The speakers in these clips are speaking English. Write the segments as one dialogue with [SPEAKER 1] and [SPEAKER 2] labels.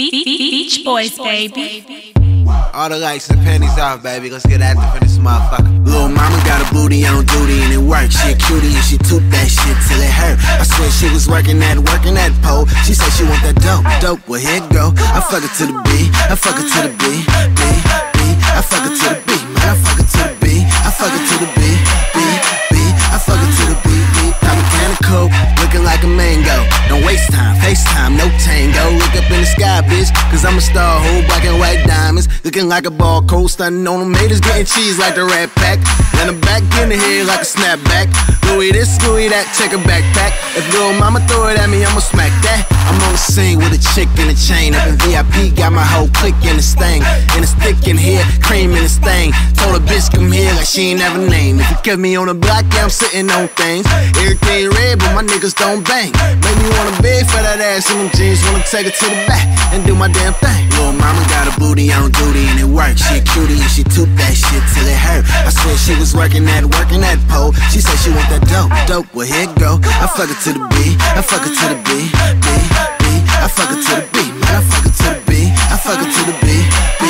[SPEAKER 1] Beach Boys, baby.
[SPEAKER 2] All the lights and panties off, baby. Let's get active in this motherfucker.
[SPEAKER 3] Little mama got a booty on duty and it works. She a cutie and she toot that shit till it hurt. I swear she was working that, working that pole. She said she want that dope, dope. Well, here it go. I fuck it to the B, I fuck it to the B, B, B. I fuck it to the B, man. I fuck it to the B, cause star, whole black and white diamonds. Looking like a ball cold, stunning on them haters, getting cheese like the rat pack. And I'm back in the head like a snapback. Louis this, Louis that, check a backpack. If little mama throw it at me, I'ma smack that. I'm scene with a chick in a chain. Up in VIP, got my whole clique in this thing. And it's thick in here, cream in this thing. Told a bitch come here like she ain't never named. If you kept me on the block, yeah, I'm sitting on things. Everything red, but my niggas don't bang. Make me wanna beg for that ass in them jeans. Wanna take it to the back and do my damn thing. Little mama got a booty on duty and it works. She a cutie and she toot that shit till it hurt. I swear she was working that, working that pole. She said she want that dope, dope. Well, here go. I fuck it to the B, I fuck it to the B, B, fuck it to the B, man. I fuck it to the B, I fuck it to the B, B,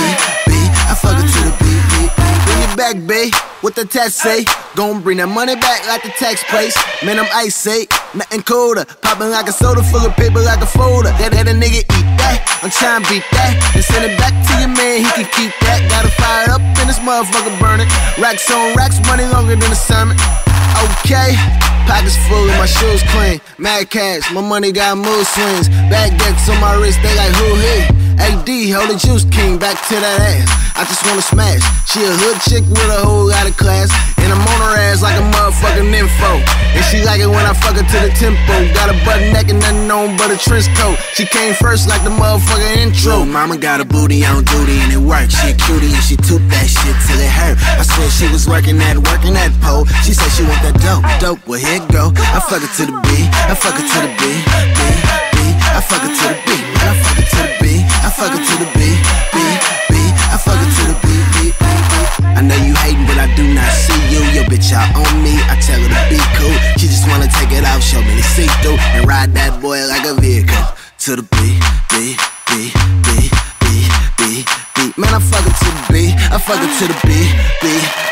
[SPEAKER 3] B. I fuck it to the B, B, B. Bring it back, babe. What the test say? Gon' bring that money back like the tax place. Man, I'm ice nothing colder. Popping like a soda full of paper like a folder. That, that a nigga eat that. I'm trying to beat that. And send it back to your man, he can keep that. Got to fire up in this motherfucker burning. Racks on racks, money longer than the summer. Okay, pockets full and my shoes clean. Mad cash, my money got mood swings. Bag decks on my wrist, they like who he? AD, hold the juice king, back to that ass. I just wanna smash. She a hood chick with a whole lot of class. And I'm on her ass like a motherfucking info. And she like it when I fuck her to the tempo. Got a butt neck and nothing on but a trench coat. She came first like the motherfucking intro. Mama got a booty on duty and it works. She a cutie and she toot that shit till it hurt. I swear she was working that, working that pole. She said she want that dope, dope. Well, here it go. I fuck her to the B, I fuck her to the B, B, B. I fuck her to the B, fuck it to the B, B, B. I fuck it to the B, B, B, B. I know you hating, but I do not see you. Your bitch out on me. I tell her to be cool. She just wanna take it off, show me the see through, and ride that boy like a vehicle to the B, B, B, B, B, B, B. Man, I fuck it to the B. I fuck it to the B, B,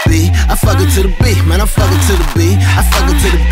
[SPEAKER 3] B. I fuck it to the B. Man, I fuck it to the B. I fuck it to the